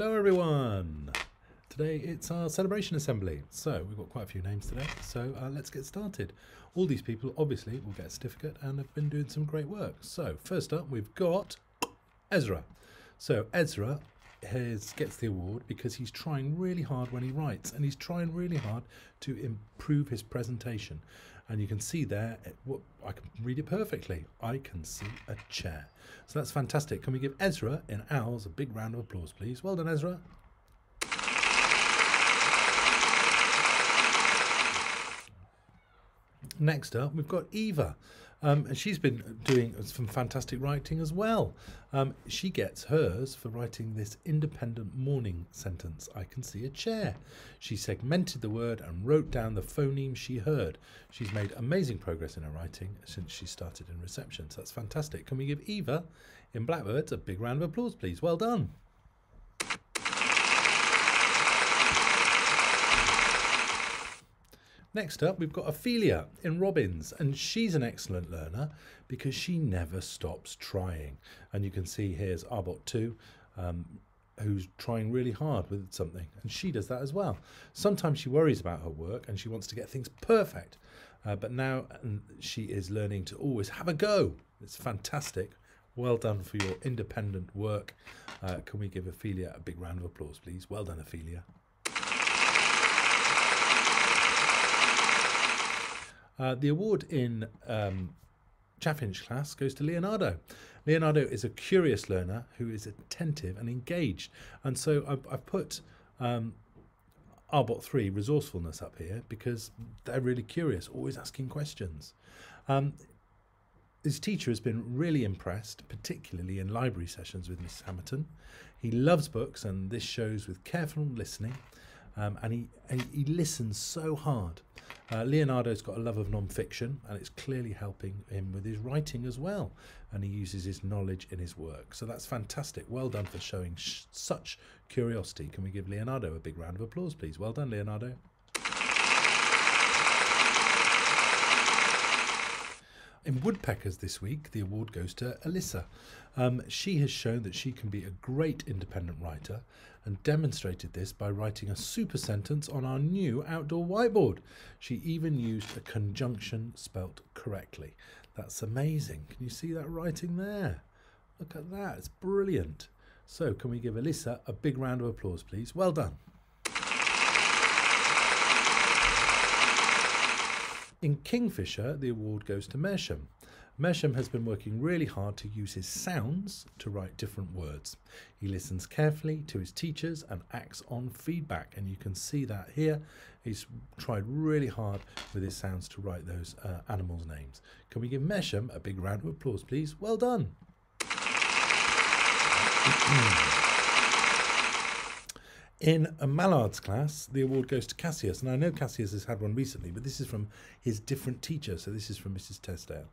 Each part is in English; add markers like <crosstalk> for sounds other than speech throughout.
Hello everyone! Today it's our celebration assembly. So we've got quite a few names today, so uh, let's get started. All these people obviously will get a certificate and have been doing some great work. So first up we've got Ezra. So Ezra has, gets the award because he's trying really hard when he writes and he's trying really hard to improve his presentation. And you can see there, I can read it perfectly. I can see a chair. So that's fantastic. Can we give Ezra in Owls a big round of applause, please? Well done, Ezra. Next up, we've got Eva. Um, and she's been doing some fantastic writing as well. Um, she gets hers for writing this independent morning sentence I can see a chair. She segmented the word and wrote down the phoneme she heard. She's made amazing progress in her writing since she started in reception. So that's fantastic. Can we give Eva in Blackbirds a big round of applause, please? Well done. Next up, we've got Ophelia in Robins, and she's an excellent learner because she never stops trying. And you can see here's Arbot 2, um, who's trying really hard with something, and she does that as well. Sometimes she worries about her work and she wants to get things perfect, uh, but now she is learning to always have a go. It's fantastic. Well done for your independent work. Uh, can we give Ophelia a big round of applause, please? Well done, Ophelia. Uh, the award in um, Chaffinch class goes to Leonardo. Leonardo is a curious learner who is attentive and engaged. And so I've, I've put um, Arbot 3 resourcefulness up here because they're really curious, always asking questions. Um, his teacher has been really impressed, particularly in library sessions with Mrs. Hamilton. He loves books, and this shows with careful listening. Um, and he, he, listens so hard. Uh, Leonardo's got a love of non-fiction, and it's clearly helping him with his writing as well. And he uses his knowledge in his work, so that's fantastic. Well done for showing such curiosity. Can we give Leonardo a big round of applause, please? Well done, Leonardo. In Woodpeckers this week, the award goes to Alyssa. Um, she has shown that she can be a great independent writer and demonstrated this by writing a super sentence on our new outdoor whiteboard. She even used a conjunction spelt correctly. That's amazing. Can you see that writing there? Look at that, it's brilliant. So, can we give Alyssa a big round of applause, please? Well done. In Kingfisher, the award goes to Mersham. Mersham has been working really hard to use his sounds to write different words. He listens carefully to his teachers and acts on feedback, and you can see that here. He's tried really hard with his sounds to write those uh, animals' names. Can we give Mersham a big round of applause, please? Well done. <clears throat> In a Mallard's class, the award goes to Cassius, and I know Cassius has had one recently, but this is from his different teacher, so this is from Mrs. Tesdale.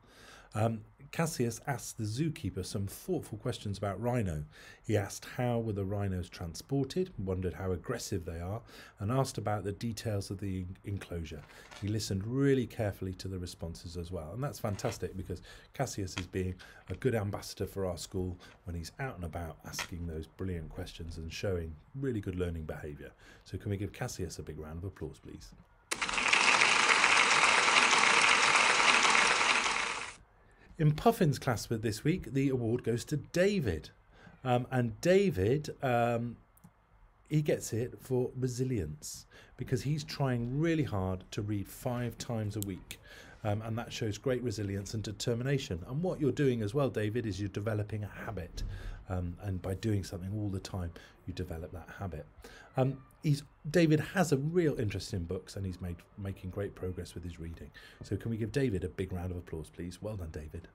Um, Cassius asked the zookeeper some thoughtful questions about rhino. He asked how were the rhinos transported, wondered how aggressive they are, and asked about the details of the enclosure. He listened really carefully to the responses as well, and that's fantastic because Cassius is being a good ambassador for our school when he's out and about asking those brilliant questions and showing really good learning behaviour. So can we give Cassius a big round of applause, please? In Puffin's class this week, the award goes to David. Um, and David, um, he gets it for resilience because he's trying really hard to read five times a week. Um, and that shows great resilience and determination. And what you're doing as well, David, is you're developing a habit. Um, and by doing something all the time, you develop that habit. Um, he's David has a real interest in books, and he's made making great progress with his reading. So, can we give David a big round of applause, please? Well done, David.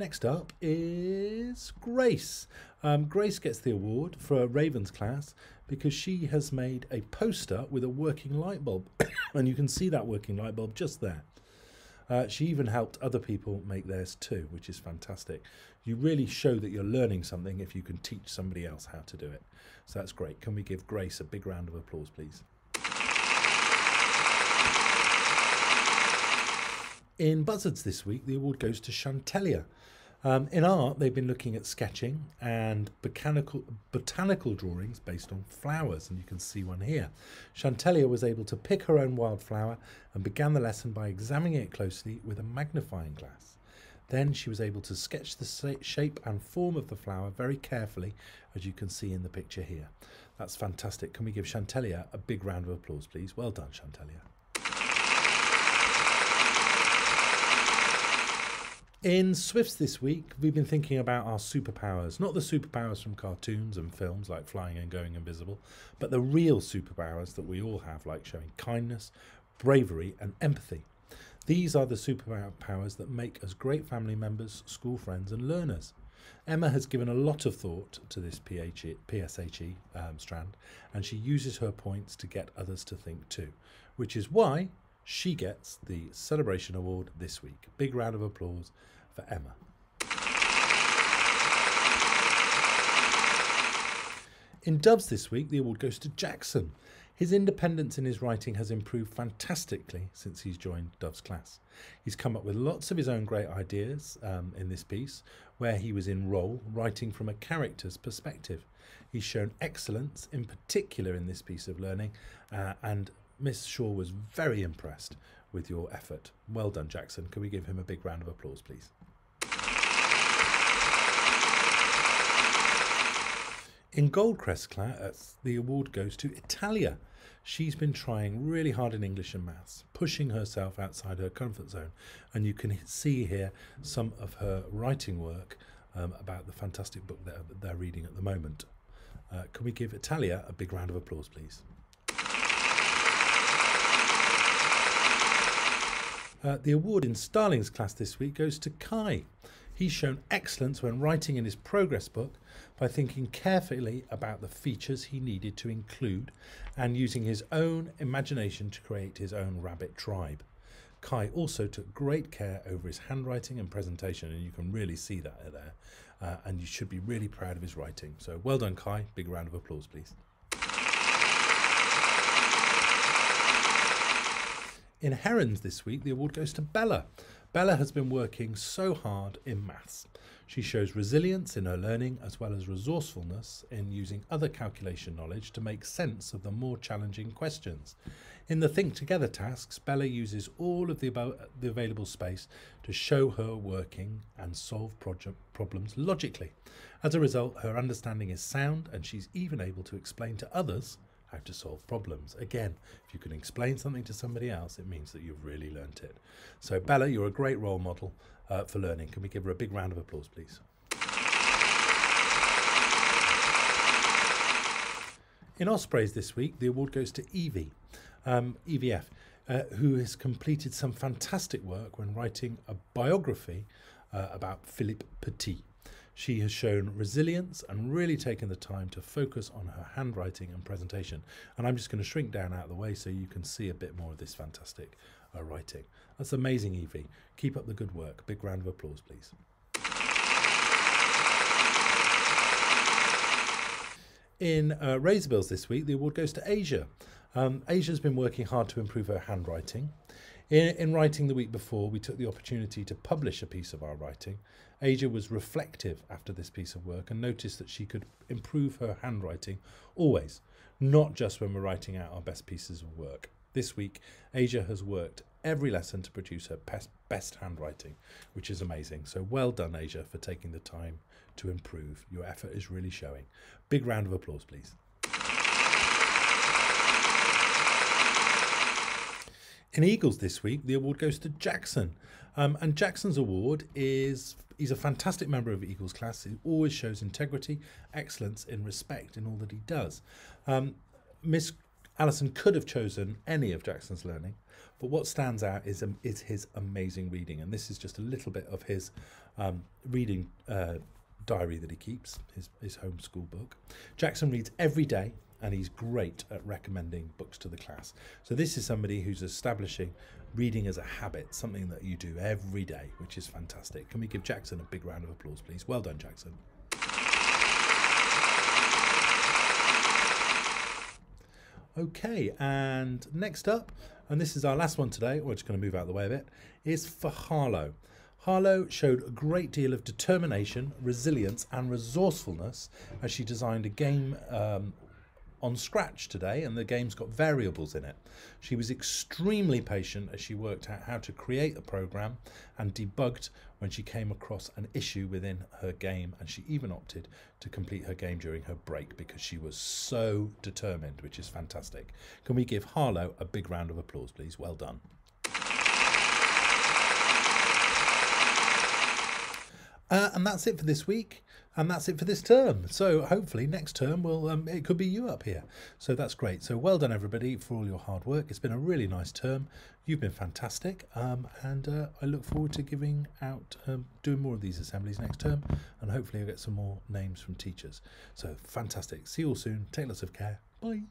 Next up is Grace. Um, Grace gets the award for Raven's class because she has made a poster with a working light bulb, <coughs> and you can see that working light bulb just there. Uh, she even helped other people make theirs too, which is fantastic. You really show that you're learning something if you can teach somebody else how to do it. So that's great. Can we give Grace a big round of applause, please? In Buzzards this week, the award goes to Chantelia. Um, in art, they've been looking at sketching and botanical, botanical drawings based on flowers, and you can see one here. Chantelia was able to pick her own wildflower and began the lesson by examining it closely with a magnifying glass. Then she was able to sketch the shape and form of the flower very carefully, as you can see in the picture here. That's fantastic. Can we give Chantelia a big round of applause, please? Well done, Chantelia. In Swifts this week, we've been thinking about our superpowers, not the superpowers from cartoons and films like flying and going invisible, but the real superpowers that we all have, like showing kindness, bravery, and empathy. These are the superpowers that make us great family members, school friends, and learners. Emma has given a lot of thought to this PHE, PSHE um, strand, and she uses her points to get others to think too, which is why she gets the Celebration Award this week. Big round of applause for Emma. In Doves this week, the award goes to Jackson. His independence in his writing has improved fantastically since he's joined Dove's class. He's come up with lots of his own great ideas um, in this piece, where he was in role, writing from a character's perspective. He's shown excellence, in particular in this piece of learning, uh, and Miss Shaw was very impressed with your effort. Well done, Jackson. Can we give him a big round of applause, please? In Goldcrest class, the award goes to Italia. She's been trying really hard in English and maths, pushing herself outside her comfort zone. And you can see here some of her writing work um, about the fantastic book that they're reading at the moment. Uh, can we give Italia a big round of applause, please? Uh, the award in Starling's class this week goes to Kai. He's shown excellence when writing in his progress book by thinking carefully about the features he needed to include and using his own imagination to create his own rabbit tribe. Kai also took great care over his handwriting and presentation, and you can really see that there. Uh, and you should be really proud of his writing. So well done, Kai. Big round of applause, please. In Herons this week, the award goes to Bella. Bella has been working so hard in maths. She shows resilience in her learning as well as resourcefulness in using other calculation knowledge to make sense of the more challenging questions. In the Think Together tasks, Bella uses all of the, the available space to show her working and solve problems logically. As a result, her understanding is sound and she's even able to explain to others how to solve problems. Again, if you can explain something to somebody else, it means that you've really learnt it. So, Bella, you're a great role model uh, for learning. Can we give her a big round of applause, please? In Ospreys this week, the award goes to Evie, um, EVF, uh, who has completed some fantastic work when writing a biography uh, about Philippe Petit. She has shown resilience and really taken the time to focus on her handwriting and presentation. And I'm just going to shrink down out of the way so you can see a bit more of this fantastic uh, writing. That's amazing, Evie. Keep up the good work. Big round of applause, please. In uh, Razorbills this week, the award goes to Asia. Um, Asia's been working hard to improve her handwriting. In, in writing the week before, we took the opportunity to publish a piece of our writing. Asia was reflective after this piece of work and noticed that she could improve her handwriting always, not just when we're writing out our best pieces of work. This week, Asia has worked every lesson to produce her best, best handwriting, which is amazing. So well done, Asia, for taking the time to improve. Your effort is really showing. Big round of applause, please. In Eagles this week, the award goes to Jackson. Um, and Jackson's award is he's a fantastic member of Eagles class. He always shows integrity, excellence in respect in all that he does. Um, Miss Allison could have chosen any of Jackson's learning, but what stands out is, um, is his amazing reading. And this is just a little bit of his um, reading uh, diary that he keeps, his, his homeschool book. Jackson reads every day and he's great at recommending books to the class. So this is somebody who's establishing reading as a habit, something that you do every day, which is fantastic. Can we give Jackson a big round of applause, please? Well done, Jackson. Okay, and next up, and this is our last one today, we're just going to move out of the way a bit, is for Harlow. Harlow showed a great deal of determination, resilience, and resourcefulness as she designed a game um, on Scratch today, and the game's got variables in it. She was extremely patient as she worked out how to create a program and debugged when she came across an issue within her game, and she even opted to complete her game during her break because she was so determined, which is fantastic. Can we give Harlow a big round of applause, please? Well done. Uh, and that's it for this week, and that's it for this term. So hopefully next term will um, it could be you up here. So that's great. So well done everybody for all your hard work. It's been a really nice term. You've been fantastic, um, and uh, I look forward to giving out um, doing more of these assemblies next term, and hopefully I'll get some more names from teachers. So fantastic. See you all soon. Take lots of care. Bye.